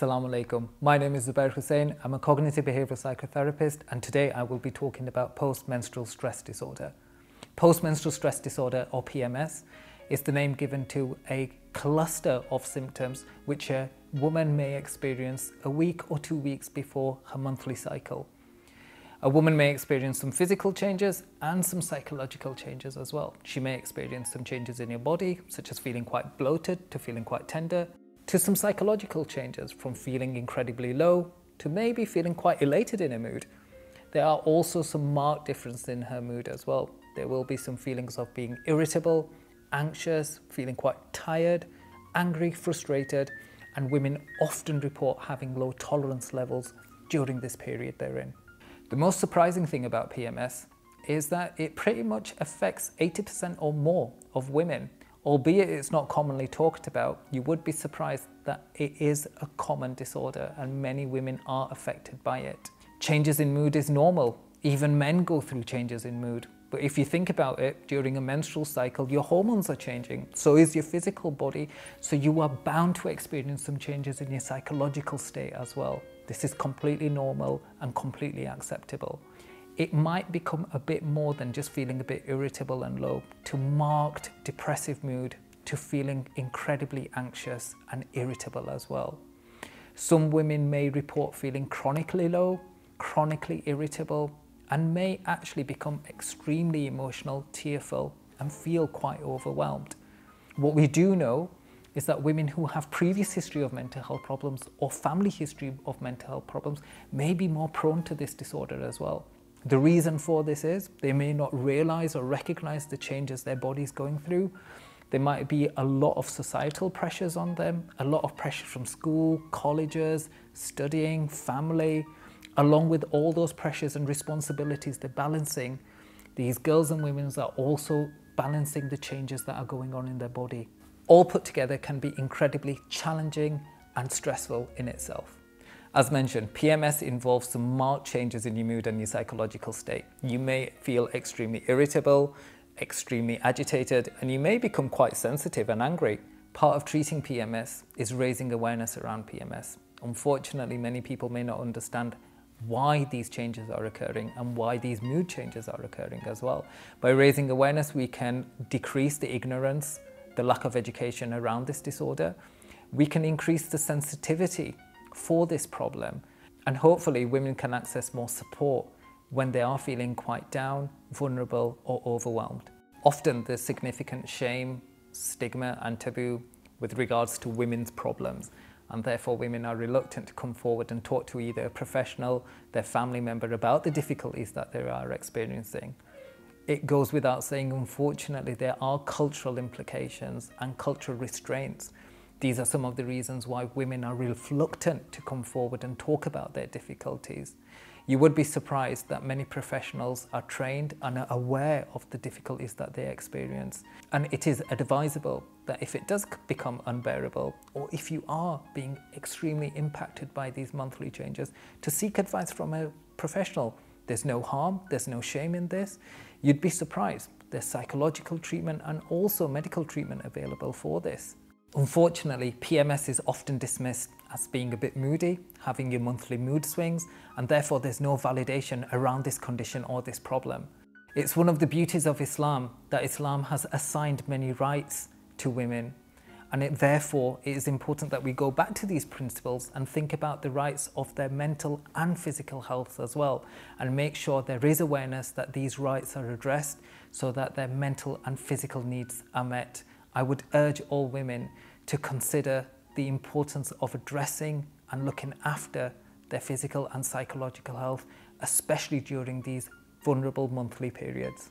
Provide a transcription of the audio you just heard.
Assalamu alaikum. My name is Zubeir Hussain. I'm a cognitive behavioral psychotherapist, and today I will be talking about postmenstrual stress disorder. Postmenstrual stress disorder, or PMS, is the name given to a cluster of symptoms which a woman may experience a week or two weeks before her monthly cycle. A woman may experience some physical changes and some psychological changes as well. She may experience some changes in your body, such as feeling quite bloated to feeling quite tender, to some psychological changes from feeling incredibly low to maybe feeling quite elated in a mood. There are also some marked differences in her mood as well. There will be some feelings of being irritable, anxious, feeling quite tired, angry, frustrated, and women often report having low tolerance levels during this period they're in. The most surprising thing about PMS is that it pretty much affects 80% or more of women Albeit it's not commonly talked about, you would be surprised that it is a common disorder and many women are affected by it. Changes in mood is normal. Even men go through changes in mood. But if you think about it, during a menstrual cycle, your hormones are changing. So is your physical body. So you are bound to experience some changes in your psychological state as well. This is completely normal and completely acceptable it might become a bit more than just feeling a bit irritable and low to marked depressive mood to feeling incredibly anxious and irritable as well. Some women may report feeling chronically low, chronically irritable, and may actually become extremely emotional, tearful, and feel quite overwhelmed. What we do know is that women who have previous history of mental health problems or family history of mental health problems may be more prone to this disorder as well. The reason for this is they may not realize or recognize the changes their body's going through. There might be a lot of societal pressures on them, a lot of pressure from school, colleges, studying, family, along with all those pressures and responsibilities they're balancing. These girls and women are also balancing the changes that are going on in their body. All put together can be incredibly challenging and stressful in itself. As mentioned, PMS involves some marked changes in your mood and your psychological state. You may feel extremely irritable, extremely agitated, and you may become quite sensitive and angry. Part of treating PMS is raising awareness around PMS. Unfortunately, many people may not understand why these changes are occurring and why these mood changes are occurring as well. By raising awareness, we can decrease the ignorance, the lack of education around this disorder. We can increase the sensitivity for this problem. And hopefully, women can access more support when they are feeling quite down, vulnerable, or overwhelmed. Often, there's significant shame, stigma, and taboo with regards to women's problems. And therefore, women are reluctant to come forward and talk to either a professional, their family member about the difficulties that they are experiencing. It goes without saying, unfortunately, there are cultural implications and cultural restraints these are some of the reasons why women are reluctant to come forward and talk about their difficulties. You would be surprised that many professionals are trained and are aware of the difficulties that they experience. And it is advisable that if it does become unbearable, or if you are being extremely impacted by these monthly changes, to seek advice from a professional. There's no harm, there's no shame in this. You'd be surprised. There's psychological treatment and also medical treatment available for this. Unfortunately, PMS is often dismissed as being a bit moody, having your monthly mood swings, and therefore there's no validation around this condition or this problem. It's one of the beauties of Islam that Islam has assigned many rights to women, and it, therefore it is important that we go back to these principles and think about the rights of their mental and physical health as well, and make sure there is awareness that these rights are addressed so that their mental and physical needs are met I would urge all women to consider the importance of addressing and looking after their physical and psychological health, especially during these vulnerable monthly periods.